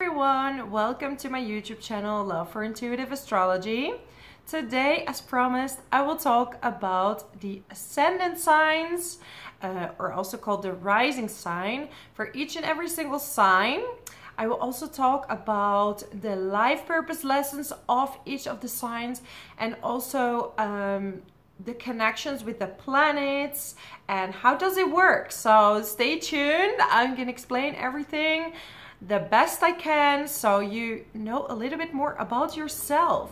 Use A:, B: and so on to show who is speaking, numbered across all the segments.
A: everyone, welcome to my YouTube channel Love for Intuitive Astrology. Today, as promised, I will talk about the ascendant signs, uh, or also called the rising sign, for each and every single sign. I will also talk about the life purpose lessons of each of the signs and also um, the connections with the planets and how does it work. So stay tuned. I'm to explain everything the best I can so you know a little bit more about yourself.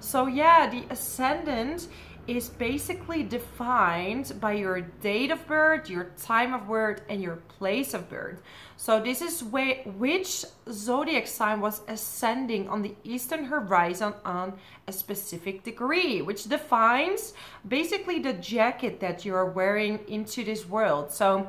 A: So yeah, the ascendant is basically defined by your date of birth, your time of birth, and your place of birth. So this is where, which zodiac sign was ascending on the eastern horizon on a specific degree, which defines basically the jacket that you are wearing into this world. So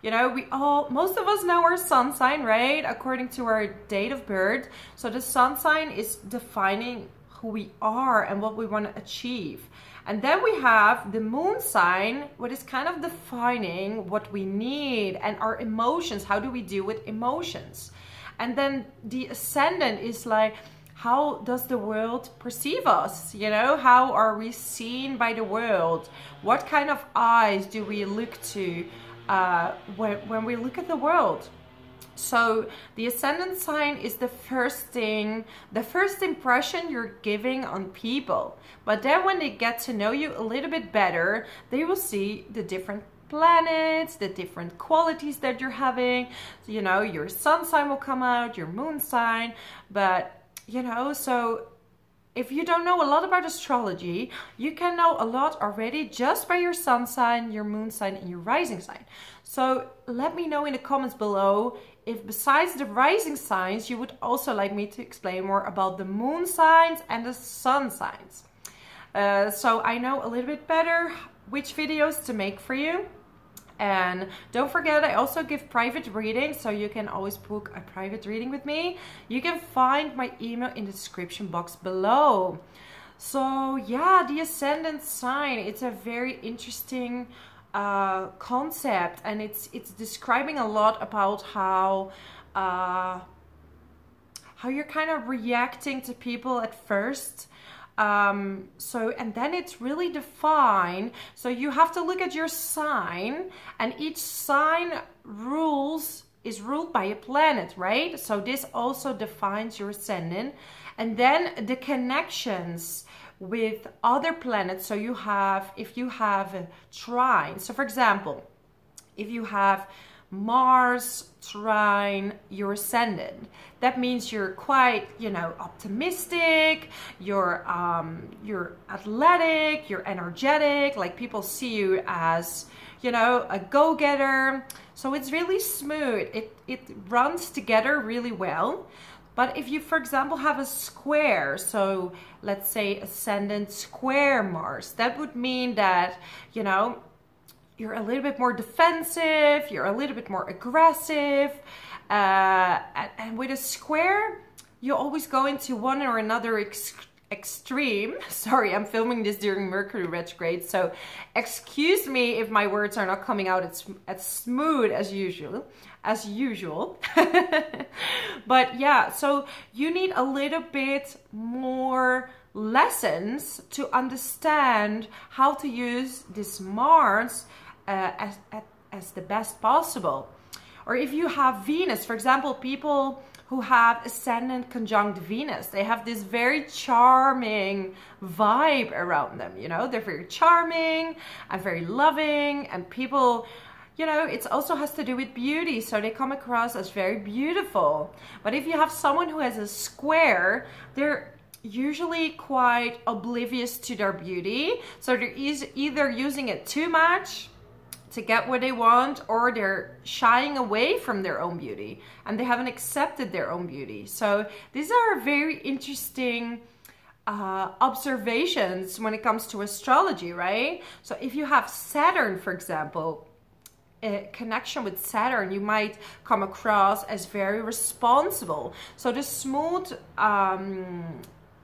A: you know, we all, most of us know our sun sign, right? According to our date of birth. So the sun sign is defining who we are and what we want to achieve. And then we have the moon sign, what is kind of defining what we need and our emotions. How do we deal with emotions? And then the ascendant is like, how does the world perceive us? You know, how are we seen by the world? What kind of eyes do we look to uh, when, when we look at the world? So the ascendant sign is the first thing, the first impression you're giving on people. But then when they get to know you a little bit better, they will see the different planets, the different qualities that you're having. You know, your sun sign will come out, your moon sign, but you know, so if you don't know a lot about astrology, you can know a lot already just by your sun sign, your moon sign, and your rising sign. So let me know in the comments below if besides the rising signs, you would also like me to explain more about the moon signs and the sun signs. Uh, so I know a little bit better which videos to make for you. And don't forget, I also give private readings, so you can always book a private reading with me. You can find my email in the description box below. So yeah, the ascendant sign, it's a very interesting uh, concept and it's it's describing a lot about how uh, how you're kind of reacting to people at first um, so, and then it's really defined. So you have to look at your sign and each sign rules is ruled by a planet, right? So this also defines your ascendant. And then the connections with other planets. So you have, if you have a trine, so for example, if you have Mars trine your ascendant. That means you're quite, you know, optimistic, you're um, you're athletic, you're energetic, like people see you as, you know, a go-getter. So it's really smooth. It it runs together really well. But if you, for example, have a square, so let's say ascendant square Mars, that would mean that, you know, you're a little bit more defensive, you're a little bit more aggressive. Uh, and, and, with a square, you always go into one or another ex extreme. Sorry, I'm filming this during Mercury retrograde, so excuse me if my words are not coming out as, as smooth as usual. As usual. but yeah, so you need a little bit more lessons to understand how to use this Mars uh, as, as the best possible. Or if you have Venus, for example, people who have ascendant conjunct Venus, they have this very charming vibe around them, you know, they're very charming and very loving and people you know, it also has to do with beauty. So they come across as very beautiful. But if you have someone who has a square, they're usually quite oblivious to their beauty. So they're either using it too much to get what they want or they're shying away from their own beauty and they haven't accepted their own beauty. So these are very interesting uh, observations when it comes to astrology, right? So if you have Saturn, for example, connection with Saturn, you might come across as very responsible. So the smooth um,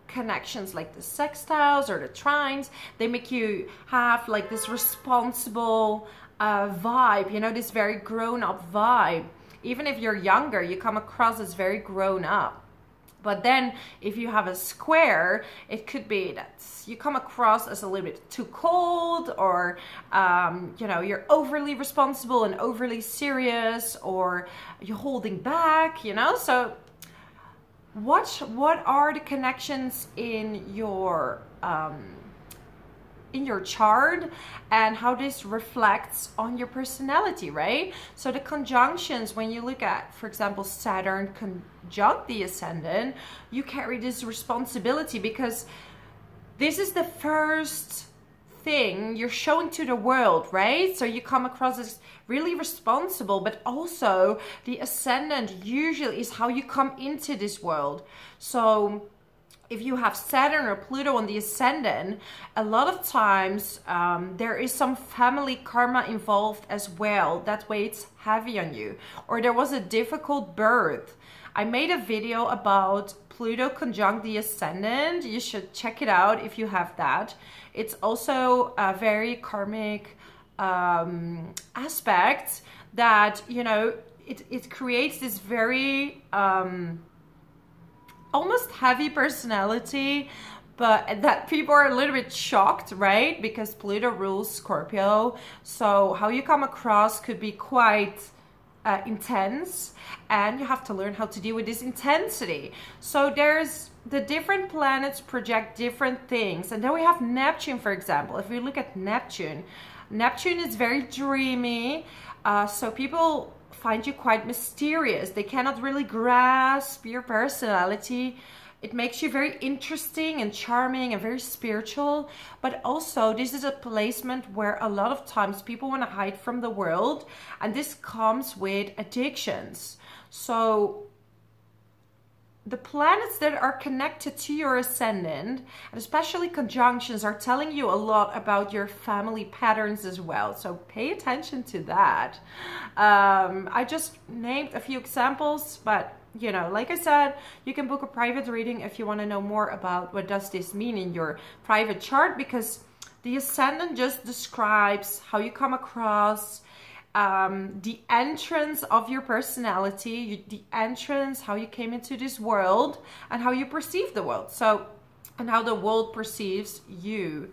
A: connections like the sextiles or the trines, they make you have like this responsible uh, vibe, you know, this very grown up vibe. Even if you're younger, you come across as very grown up. But then if you have a square, it could be that you come across as a little bit too cold or, um, you know, you're overly responsible and overly serious or you're holding back, you know? So what, what are the connections in your um, in your chart and how this reflects on your personality, right? So the conjunctions, when you look at, for example, Saturn conjunct the ascendant, you carry this responsibility because this is the first thing you're showing to the world, right? So you come across as really responsible, but also the ascendant usually is how you come into this world. So if you have Saturn or Pluto on the ascendant, a lot of times um, there is some family karma involved as well. That weighs heavy on you. Or there was a difficult birth. I made a video about Pluto conjunct the ascendant. You should check it out if you have that. It's also a very karmic um, aspect that, you know, it, it creates this very... Um, almost heavy personality, but that people are a little bit shocked, right? Because Pluto rules Scorpio. So how you come across could be quite uh, intense and you have to learn how to deal with this intensity. So there's the different planets project different things. And then we have Neptune, for example. If we look at Neptune, Neptune is very dreamy. Uh, so people find you quite mysterious. They cannot really grasp your personality. It makes you very interesting and charming and very spiritual. But also, this is a placement where a lot of times people want to hide from the world. And this comes with addictions. So the planets that are connected to your ascendant, and especially conjunctions, are telling you a lot about your family patterns as well. So pay attention to that. Um, I just named a few examples, but you know, like I said, you can book a private reading if you want to know more about what does this mean in your private chart because the ascendant just describes how you come across, um, the entrance of your personality, you, the entrance, how you came into this world, and how you perceive the world. So, and how the world perceives you.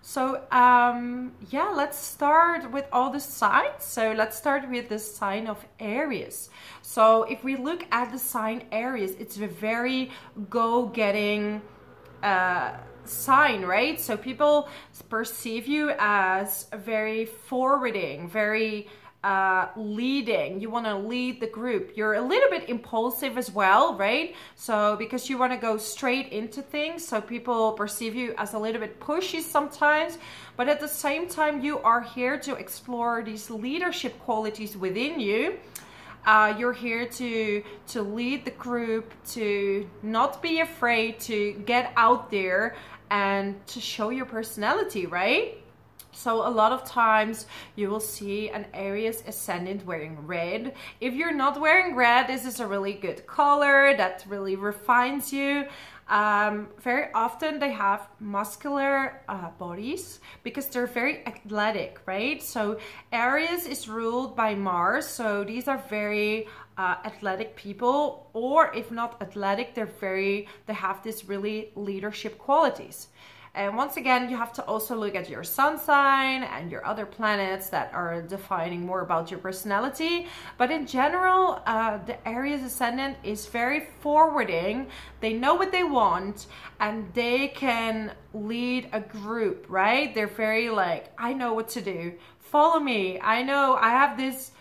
A: So, um, yeah, let's start with all the signs. So, let's start with the sign of Aries. So, if we look at the sign Aries, it's a very go getting. Uh, sign, right? So people perceive you as very forwarding, very uh, leading. You want to lead the group. You're a little bit impulsive as well, right? So because you want to go straight into things, so people perceive you as a little bit pushy sometimes. But at the same time, you are here to explore these leadership qualities within you. Uh, you're here to to lead the group, to not be afraid to get out there and to show your personality, right? So a lot of times you will see an Aries ascendant wearing red. If you're not wearing red, this is a really good color that really refines you. Um, very often they have muscular uh, bodies because they're very athletic, right? So Aries is ruled by Mars. So these are very uh, athletic people or if not athletic, they're very, they have this really leadership qualities. And once again, you have to also look at your sun sign and your other planets that are defining more about your personality. But in general, uh, the Aries ascendant is very forwarding. They know what they want and they can lead a group, right? They're very like, I know what to do. Follow me. I know I have this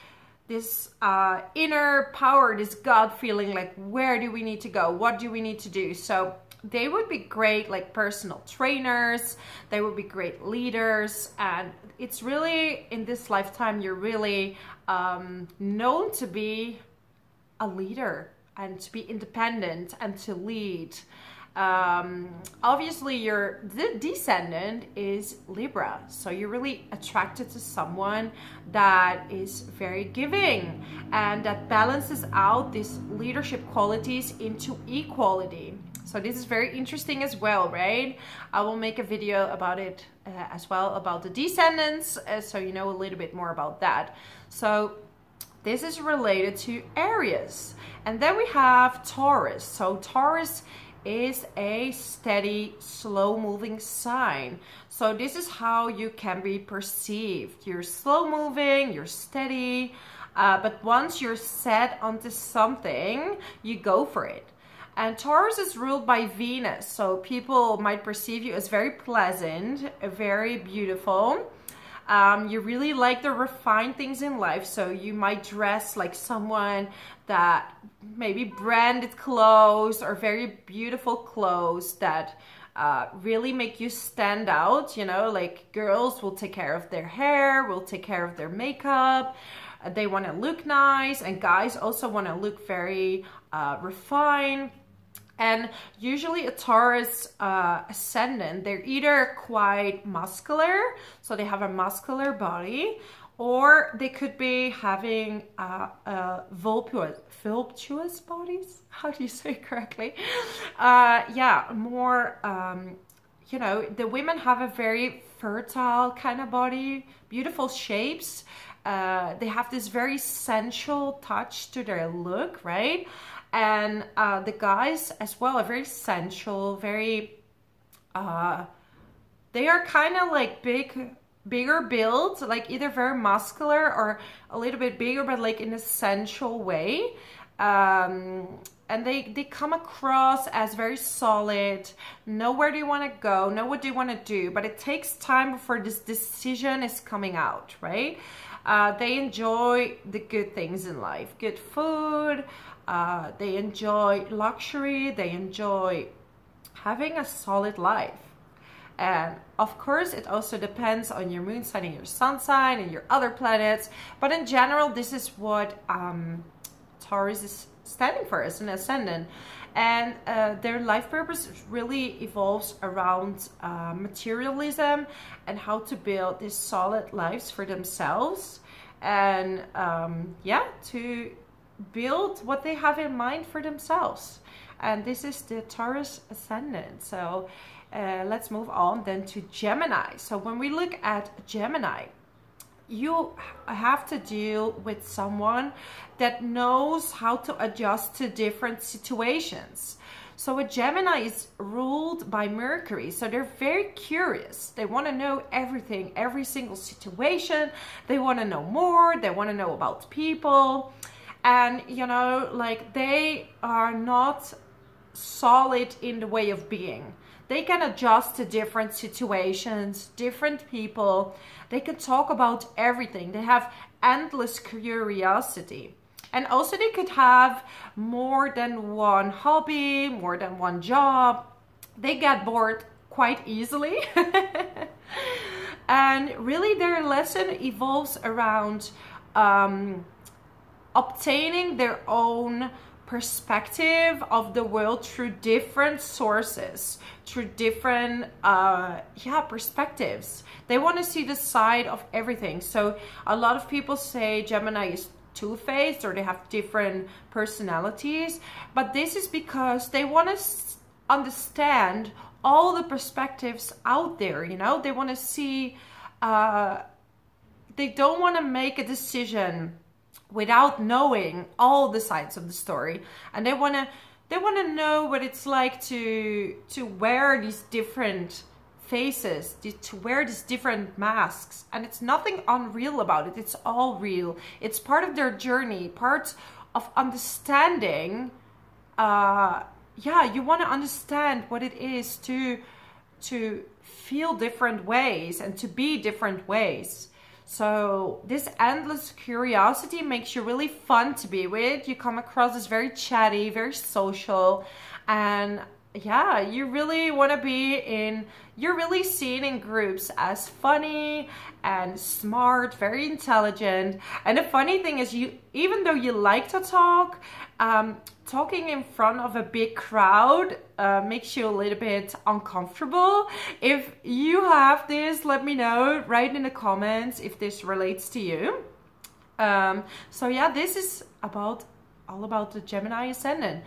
A: this uh, inner power, this God feeling like, where do we need to go? What do we need to do? So they would be great like personal trainers. They would be great leaders. And it's really in this lifetime you're really um, known to be a leader and to be independent and to lead. Um, obviously your the descendant is Libra. So you're really attracted to someone that is very giving and that balances out these leadership qualities into equality so this is very interesting as well, right? I will make a video about it uh, as well about the descendants, uh, so you know a little bit more about that. So this is related to Aries. And then we have Taurus. So Taurus is a steady, slow moving sign. So this is how you can be perceived. You're slow moving, you're steady, uh, but once you're set onto something, you go for it. And Taurus is ruled by Venus, so people might perceive you as very pleasant, very beautiful. Um, you really like the refined things in life, so you might dress like someone that maybe branded clothes or very beautiful clothes that uh, really make you stand out. You know, like girls will take care of their hair, will take care of their makeup. Uh, they want to look nice, and guys also want to look very uh, refined. And usually a Taurus uh, ascendant, they're either quite muscular, so they have a muscular body, or they could be having uh, uh, voluptuous, voluptuous bodies. How do you say correctly? Uh, yeah, more. Um, you know, the women have a very fertile kind of body, beautiful shapes. Uh, they have this very sensual touch to their look, right? And uh, the guys as well are very sensual, very. Uh, they are kind of like big bigger build, like either very muscular or a little bit bigger, but like in a sensual way. Um, and they, they come across as very solid, know where they want to go, know what they want to do, but it takes time before this decision is coming out, right? Uh, they enjoy the good things in life, good food, uh, they enjoy luxury, they enjoy having a solid life. And of course, it also depends on your moon sign and your sun sign and your other planets. But in general, this is what um, Taurus is standing for as an ascendant. And uh, their life purpose really evolves around uh, materialism and how to build these solid lives for themselves. And um, yeah, to build what they have in mind for themselves. And this is the Taurus ascendant. So uh, let's move on then to Gemini. So when we look at Gemini, you have to deal with someone that knows how to adjust to different situations. So a Gemini is ruled by Mercury. So they're very curious. They want to know everything, every single situation. They want to know more. They want to know about people. And, you know, like they are not solid in the way of being. They can adjust to different situations, different people. They can talk about everything. They have endless curiosity. And also they could have more than one hobby, more than one job. They get bored quite easily. and really their lesson evolves around um, obtaining their own perspective of the world through different sources, through different uh, yeah perspectives. They want to see the side of everything. So a lot of people say Gemini is two-faced or they have different personalities, but this is because they want to understand all the perspectives out there. You know, they want to see. Uh, they don't want to make a decision without knowing all the sides of the story. And they want to they want to know what it's like to to wear these different faces to wear these different masks. And it's nothing unreal about it. It's all real. It's part of their journey part of understanding uh yeah you want to understand what it is to to feel different ways and to be different ways so this endless curiosity makes you really fun to be with. You come across as very chatty, very social, and yeah, you really want to be in, you're really seen in groups as funny and smart, very intelligent. And the funny thing is you, even though you like to talk, um, talking in front of a big crowd uh, makes you a little bit uncomfortable. If you have this, let me know, write in the comments if this relates to you. Um, so yeah, this is about all about the Gemini Ascendant.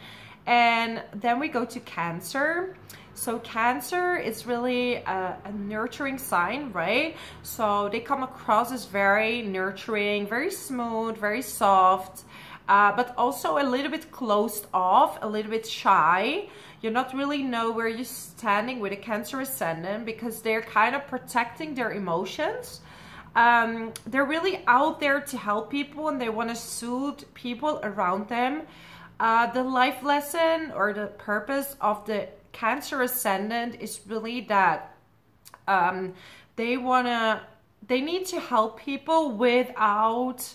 A: And then we go to Cancer. So Cancer is really a, a, nurturing sign, right? So they come across as very nurturing, very smooth, very soft, uh, but also a little bit closed off, a little bit shy. You not really know where you're standing with a Cancer ascendant because they're kind of protecting their emotions. Um, they're really out there to help people and they want to soothe people around them. Uh, the life lesson or the purpose of the Cancer ascendant is really that um, they want to, they need to help people without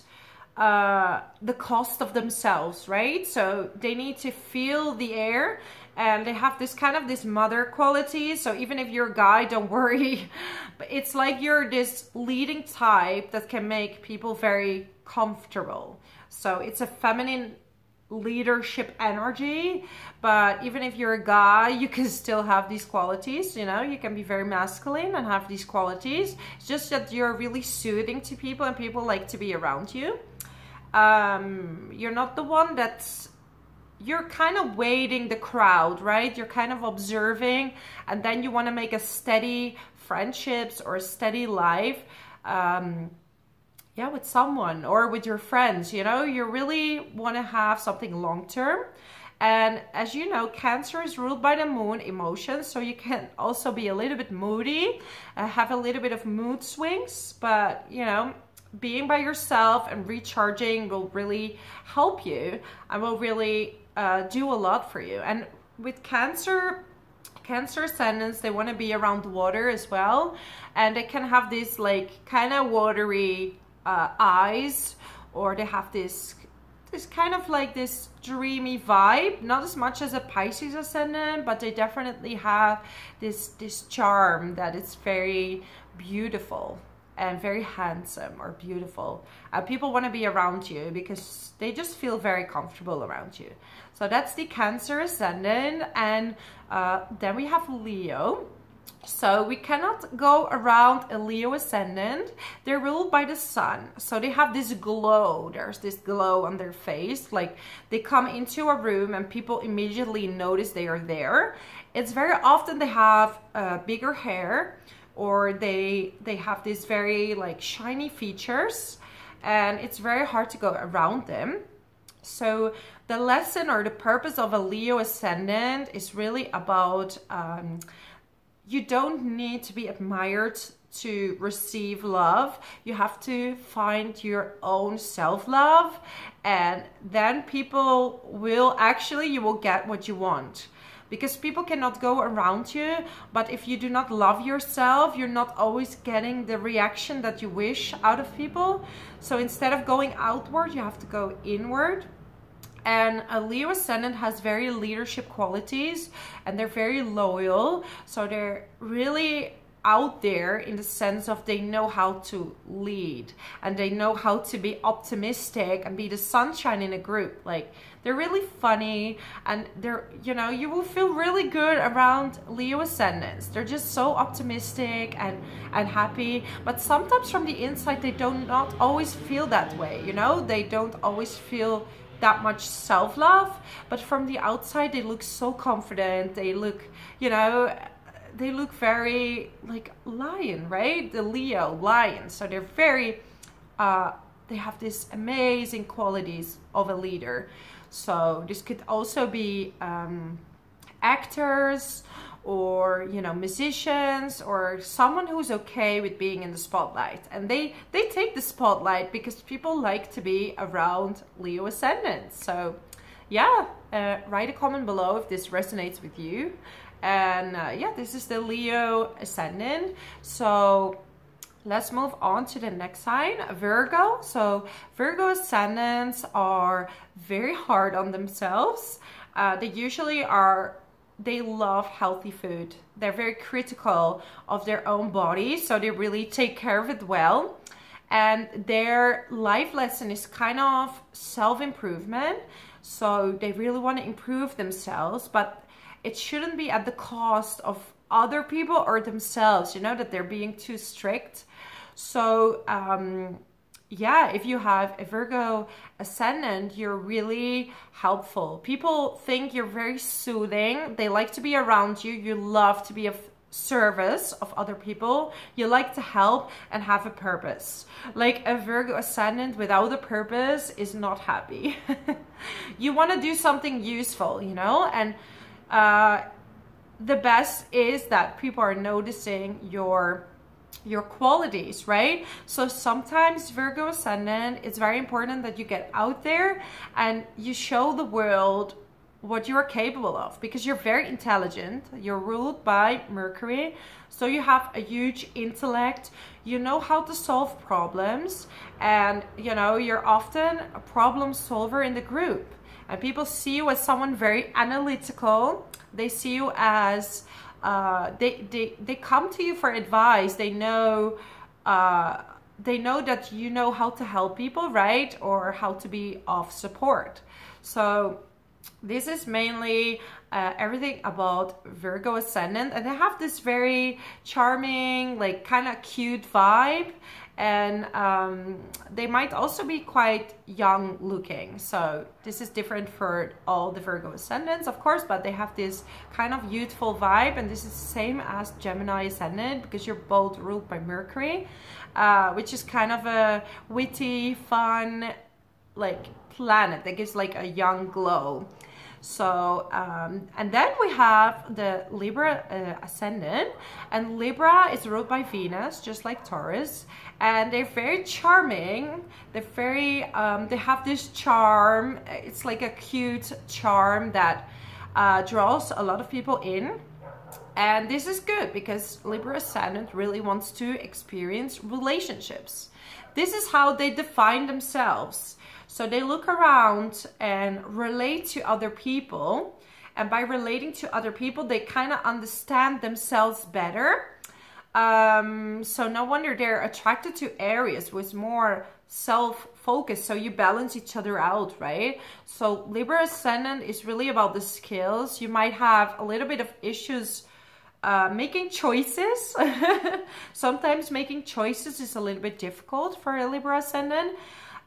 A: uh, the cost of themselves, right? So they need to feel the air and they have this kind of this mother quality. So even if you're a guy, don't worry. But it's like you're this leading type that can make people very comfortable. So it's a feminine leadership energy but even if you're a guy you can still have these qualities you know? You can be very masculine and have these qualities. It's just that you're really soothing to people and people like to be around you. Um, you're not the one that's you're kind of waiting the crowd right? You're kind of observing and then you want to make a steady friendships or a steady life. Um, yeah, with someone or with your friends, you know, you really want to have something long term. And as you know, Cancer is ruled by the moon emotions, so you can also be a little bit moody, uh, have a little bit of mood swings, but you know, being by yourself and recharging will really help you and will really uh, do a lot for you. And with Cancer, Cancer ascendants, they want to be around water as well. And they can have this like kind of watery uh, eyes or they have this this kind of like this dreamy vibe. Not as much as a pisces ascendant but they definitely have this this charm that is very beautiful and very handsome or beautiful. Uh, people want to be around you because they just feel very comfortable around you. So that's the cancer ascendant and uh, then we have leo so we cannot go around a Leo ascendant. They're ruled by the sun. So they have this glow. There's this glow on their face. Like they come into a room and people immediately notice they are there. It's very often they have uh, bigger hair or they they have these very like shiny features and it's very hard to go around them. So the lesson or the purpose of a Leo ascendant is really about um, you don't need to be admired to receive love. You have to find your own self-love and then people will actually, you will get what you want. Because people cannot go around you but if you do not love yourself you're not always getting the reaction that you wish out of people. So instead of going outward you have to go inward and a Leo ascendant has very leadership qualities and they're very loyal. So they're really out there in the sense of they know how to lead and they know how to be optimistic and be the sunshine in a group. Like they're really funny and they're, you know, you will feel really good around Leo ascendants. They're just so optimistic and, and happy. But sometimes from the inside, they do not not always feel that way, you know? They don't always feel that much self-love but from the outside they look so confident. They look you know they look very like lion right? The leo lion. So they're very uh they have these amazing qualities of a leader. So this could also be um actors or you know musicians or someone who's okay with being in the spotlight. And they they take the spotlight because people like to be around leo ascendants so yeah uh, write a comment below if this resonates with you. And uh, yeah this is the leo ascendant. So let's move on to the next sign virgo. So virgo ascendants are very hard on themselves. Uh, they usually are they love healthy food. They're very critical of their own body, so they really take care of it well. And their life lesson is kind of self improvement. So they really want to improve themselves, but it shouldn't be at the cost of other people or themselves, you know, that they're being too strict. So, um, yeah, if you have a Virgo ascendant, you're really helpful. People think you're very soothing. They like to be around you. You love to be of service of other people. You like to help and have a purpose. Like a Virgo ascendant without a purpose is not happy. you want to do something useful, you know? And uh, the best is that people are noticing your your qualities, right? So sometimes Virgo ascendant, it's very important that you get out there and you show the world what you are capable of because you're very intelligent. You're ruled by Mercury. So you have a huge intellect. You know how to solve problems and you know, you're often a problem solver in the group. And people see you as someone very analytical. They see you as uh, they, they, they come to you for advice. They know, uh, they know that you know how to help people, right? Or how to be of support. So this is mainly uh, everything about Virgo ascendant and they have this very charming like kind of cute vibe and um, they might also be quite young looking. So this is different for all the Virgo ascendants of course but they have this kind of youthful vibe. And this is the same as Gemini ascendant because you're both ruled by Mercury uh, which is kind of a witty fun like planet that gives like a young glow so, um, and then we have the Libra uh, ascendant, and Libra is ruled by Venus, just like Taurus, and they're very charming. They're very, um, they have this charm. It's like a cute charm that uh, draws a lot of people in. And this is good because Libra ascendant really wants to experience relationships. This is how they define themselves. So they look around and relate to other people. And by relating to other people, they kind of understand themselves better. Um, so no wonder they're attracted to Aries with more self-focus. So you balance each other out, right? So Libra Ascendant is really about the skills. You might have a little bit of issues uh, making choices. Sometimes making choices is a little bit difficult for a Libra Ascendant.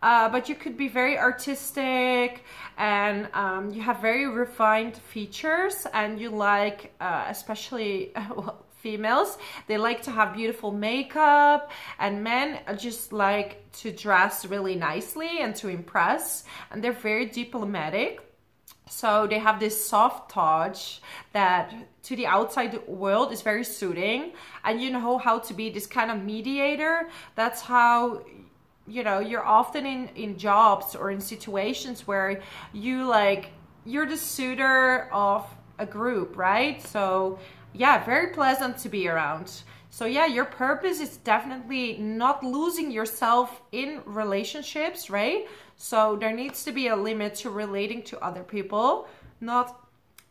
A: Uh, but you could be very artistic and um, you have very refined features and you like, uh, especially well, females, they like to have beautiful makeup and men just like to dress really nicely and to impress and they're very diplomatic. So they have this soft touch that to the outside world is very soothing and you know how to be this kind of mediator. That's how you know you're often in in jobs or in situations where you like you're the suitor of a group right? So yeah very pleasant to be around. So yeah your purpose is definitely not losing yourself in relationships right? So there needs to be a limit to relating to other people not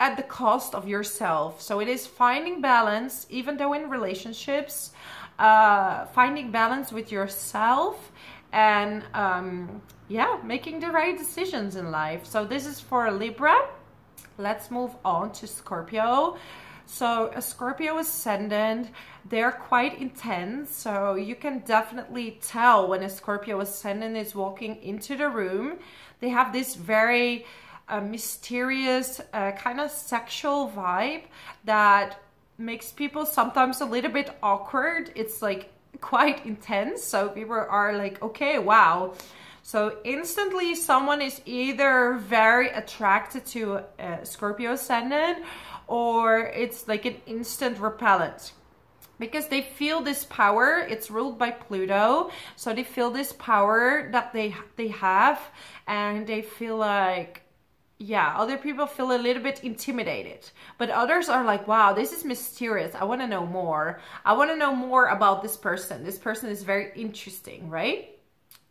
A: at the cost of yourself. So it is finding balance even though in relationships uh, finding balance with yourself and um, yeah, making the right decisions in life. So this is for Libra. Let's move on to Scorpio. So a Scorpio ascendant, they're quite intense. So you can definitely tell when a Scorpio ascendant is walking into the room. They have this very uh, mysterious uh, kind of sexual vibe that makes people sometimes a little bit awkward. It's like quite intense. So people are like, okay, wow. So instantly someone is either very attracted to a Scorpio ascendant or it's like an instant repellent because they feel this power it's ruled by pluto so they feel this power that they they have and they feel like yeah, other people feel a little bit intimidated. But others are like, wow, this is mysterious. I want to know more. I want to know more about this person. This person is very interesting, right?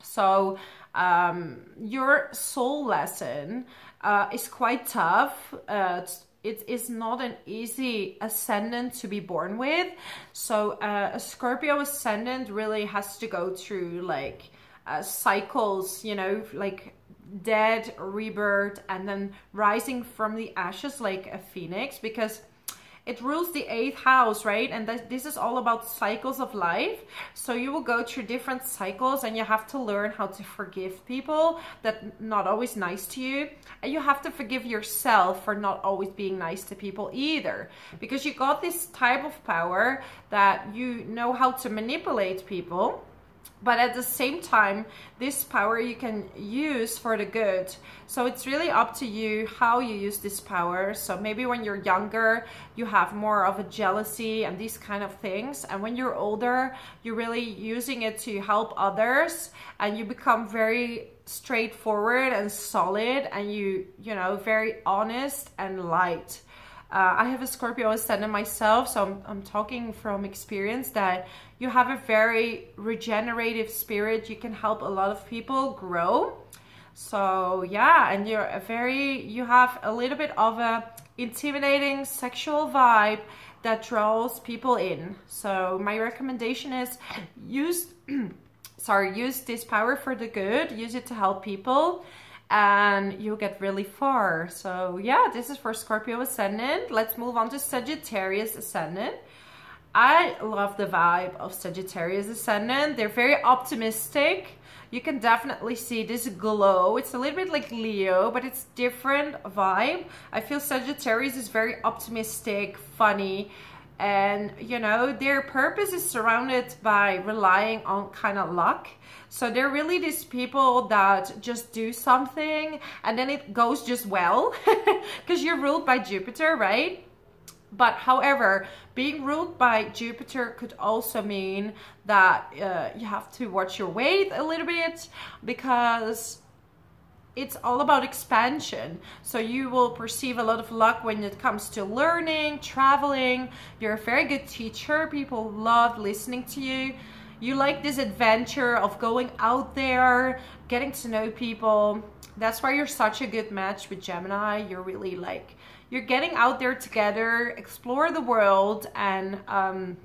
A: So um, your soul lesson uh, is quite tough. Uh, it is not an easy ascendant to be born with. So uh, a Scorpio ascendant really has to go through like uh, cycles, you know, like dead, rebirth, and then rising from the ashes like a phoenix because it rules the eighth house, right? And th this is all about cycles of life. So you will go through different cycles and you have to learn how to forgive people that not always nice to you. And you have to forgive yourself for not always being nice to people either. Because you got this type of power that you know how to manipulate people but at the same time this power you can use for the good. So it's really up to you how you use this power. So maybe when you're younger you have more of a jealousy and these kind of things. And when you're older you're really using it to help others. And you become very straightforward and solid and you you know very honest and light uh, I have a Scorpio ascendant myself, so I'm, I'm talking from experience that you have a very regenerative spirit. You can help a lot of people grow. So yeah, and you're a very, you have a little bit of a intimidating sexual vibe that draws people in. So my recommendation is use, sorry, use this power for the good, use it to help people and you'll get really far. So yeah, this is for Scorpio Ascendant. Let's move on to Sagittarius Ascendant. I love the vibe of Sagittarius Ascendant. They're very optimistic. You can definitely see this glow. It's a little bit like Leo, but it's different vibe. I feel Sagittarius is very optimistic, funny, and you know, their purpose is surrounded by relying on kind of luck so they're really these people that just do something and then it goes just well because you're ruled by Jupiter, right? But however, being ruled by Jupiter could also mean that uh, you have to watch your weight a little bit because it's all about expansion. So you will perceive a lot of luck when it comes to learning, traveling. You're a very good teacher. People love listening to you you like this adventure of going out there, getting to know people. That's why you're such a good match with Gemini. You're really like, you're getting out there together, explore the world, and um,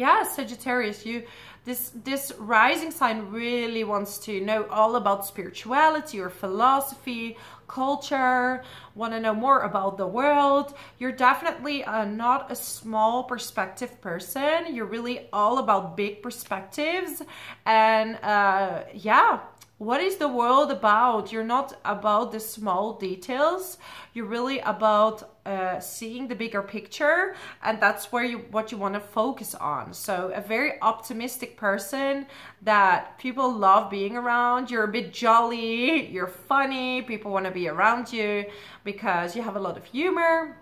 A: yeah, Sagittarius, you this this rising sign really wants to know all about spirituality or philosophy, culture, want to know more about the world. You're definitely uh, not a small perspective person. You're really all about big perspectives. And uh, yeah, what is the world about? You're not about the small details. You're really about uh, seeing the bigger picture, and that's where you what you want to focus on. So a very optimistic person that people love being around. You're a bit jolly. You're funny. People want to be around you because you have a lot of humor.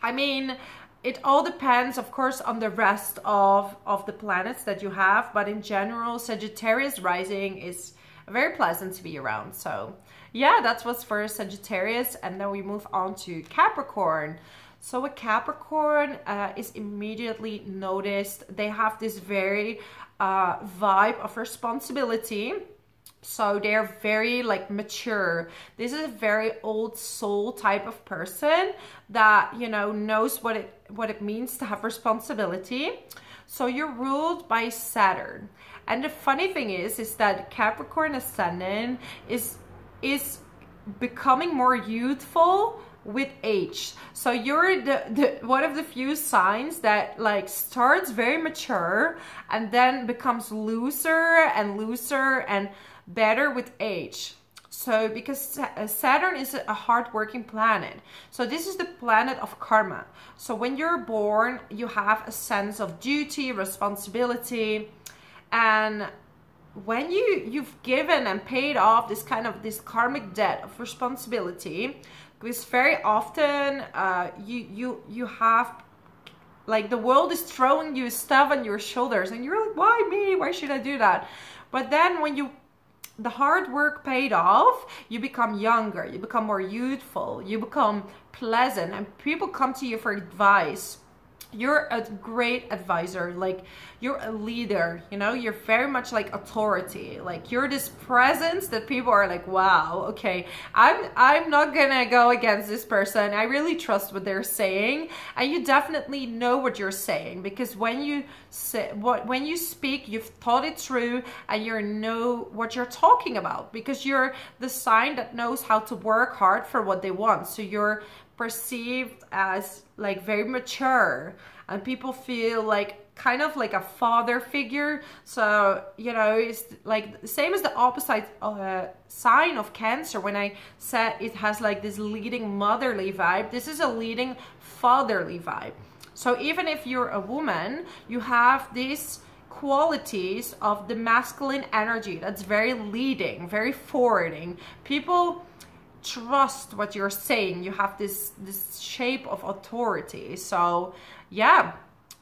A: I mean, it all depends of course on the rest of of the planets that you have but in general sagittarius rising is very pleasant to be around. So yeah, that's what's for Sagittarius. And then we move on to Capricorn. So a Capricorn uh, is immediately noticed. They have this very uh, vibe of responsibility. So they're very like mature. This is a very old soul type of person that, you know, knows what it what it means to have responsibility. So you're ruled by Saturn. And the funny thing is, is that Capricorn ascendant is is becoming more youthful with age. So you're the, the one of the few signs that like starts very mature and then becomes looser and looser and better with age. So because uh, Saturn is a hardworking planet. So this is the planet of karma. So when you're born, you have a sense of duty, responsibility, and when you you've given and paid off this kind of this karmic debt of responsibility because very often uh, you you you have like the world is throwing you stuff on your shoulders and you're like why me? Why should i do that? But then when you the hard work paid off you become younger you become more youthful you become pleasant and people come to you for advice you're a great advisor like you're a leader you know? You're very much like authority like you're this presence that people are like wow okay i'm i'm not gonna go against this person i really trust what they're saying and you definitely know what you're saying because when you say what when you speak you've thought it through and you know what you're talking about because you're the sign that knows how to work hard for what they want so you're perceived as like very mature and people feel like kind of like a father figure. So you know it's like the same as the opposite uh, sign of cancer. When i said it has like this leading motherly vibe this is a leading fatherly vibe. So even if you're a woman you have these qualities of the masculine energy that's very leading very forwarding. People trust what you're saying. You have this this shape of authority. So yeah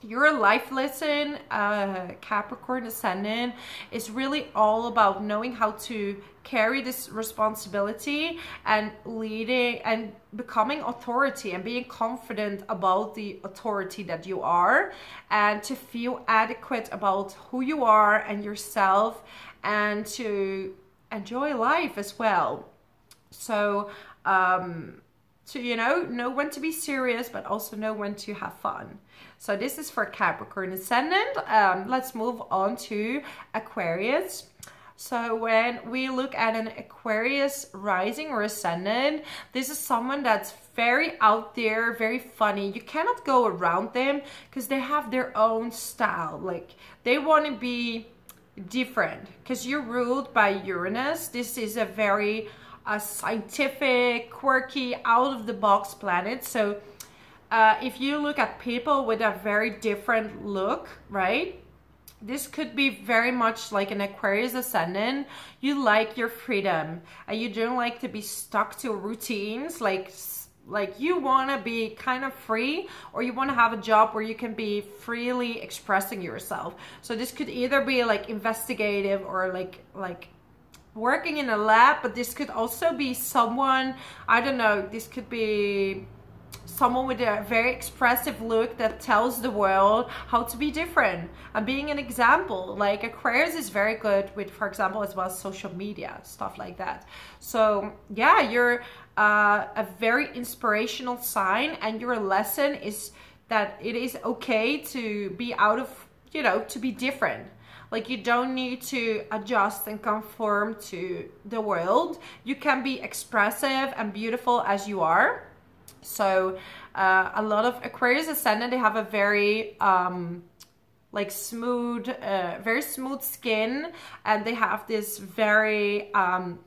A: your life lesson uh, capricorn ascendant is really all about knowing how to carry this responsibility and leading and becoming authority and being confident about the authority that you are and to feel adequate about who you are and yourself and to enjoy life as well so um to you know know when to be serious but also know when to have fun so this is for Capricorn Ascendant. Um, let's move on to Aquarius. So when we look at an Aquarius rising or ascendant, this is someone that's very out there, very funny. You cannot go around them because they have their own style. Like they want to be different because you're ruled by Uranus. This is a very uh, scientific, quirky, out of the box planet. So uh, if you look at people with a very different look, right? This could be very much like an Aquarius ascendant. You like your freedom and you don't like to be stuck to routines like like you want to be kind of free or you want to have a job where you can be freely expressing yourself so this could either be like investigative or like like working in a lab but this could also be someone i don't know this could be someone with a very expressive look that tells the world how to be different. And being an example like aquarius is very good with for example as well as social media stuff like that. So yeah you're uh, a very inspirational sign and your lesson is that it is okay to be out of you know to be different like you don't need to adjust and conform to the world. You can be expressive and beautiful as you are. So uh, a lot of Aquarius Ascendant, they have a very um, like smooth, uh, very smooth skin and they have this very, um,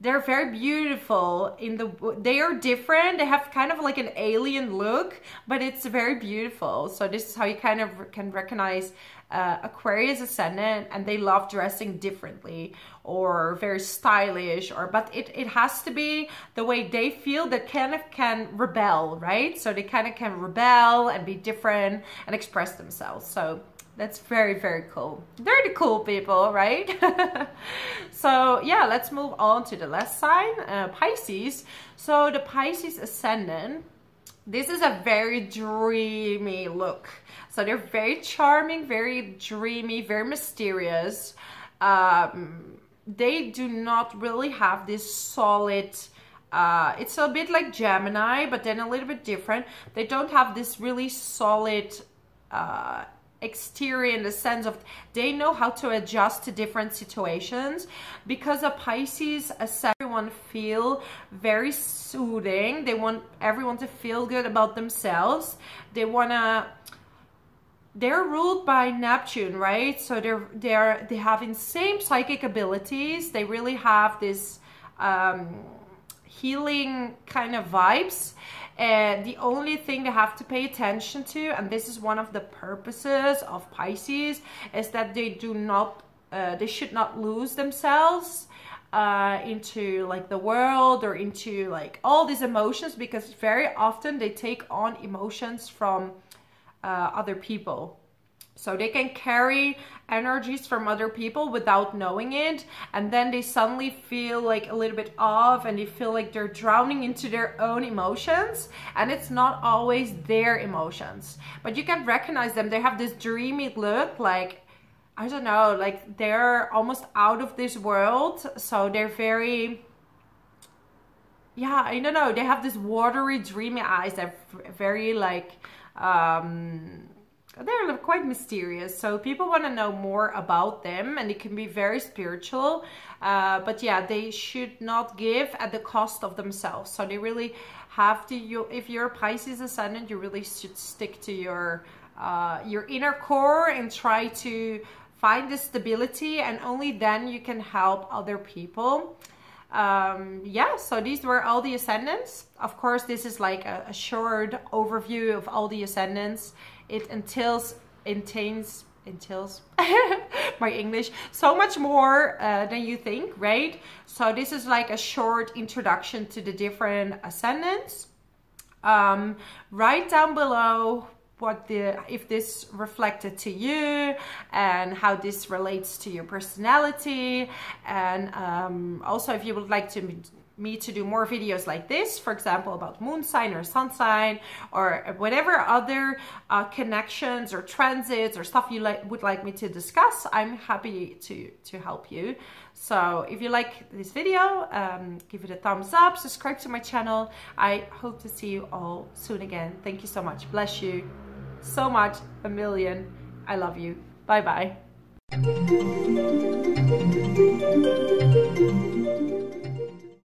A: they're very beautiful in the, they are different. They have kind of like an alien look, but it's very beautiful. So this is how you kind of can recognize uh, Aquarius ascendant and they love dressing differently or very stylish or but it, it has to be the way they feel that kind of can rebel right so they kind of can rebel and be different and express themselves so that's very very cool very cool people right so yeah let's move on to the last sign uh, Pisces so the Pisces ascendant this is a very dreamy look so they're very charming, very dreamy, very mysterious. Um, they do not really have this solid, uh, it's a bit like Gemini, but then a little bit different. They don't have this really solid uh, exterior in the sense of they know how to adjust to different situations because a Pisces as everyone feel very soothing they want everyone to feel good about themselves they want to they're ruled by Neptune, right? So they're they're they have insane psychic abilities. They really have this um, healing kind of vibes. And the only thing they have to pay attention to, and this is one of the purposes of Pisces, is that they do not, uh, they should not lose themselves uh, into like the world or into like all these emotions because very often they take on emotions from uh, other people. So they can carry energies from other people without knowing it. And then they suddenly feel like a little bit off and they feel like they're drowning into their own emotions. And it's not always their emotions. But you can recognize them. They have this dreamy look like, I don't know, like they're almost out of this world. So they're very yeah, I don't know. They have this watery, dreamy eyes. They're very like um, they're quite mysterious so people want to know more about them and it can be very spiritual uh, but yeah they should not give at the cost of themselves so they really have to you if you're pisces ascendant you really should stick to your uh, your inner core and try to find the stability and only then you can help other people um, yeah, so these were all the ascendants. Of course, this is like a, a short overview of all the ascendants. It entails, entails, entails my English so much more uh, than you think, write? So this is like a short introduction to the different ascendants. Um, right down below what the if this reflected to you and how this relates to your personality and um, also if you would like to me to do more videos like this, for example, about moon sign or sun sign or whatever other uh, connections or transits or stuff you like would like me to discuss, I'm happy to, to help you. So if you like this video, um, give it a thumbs up, subscribe to my channel. I hope to see you all soon again. Thank you so much. Bless you so much, a million. I love you. Bye bye.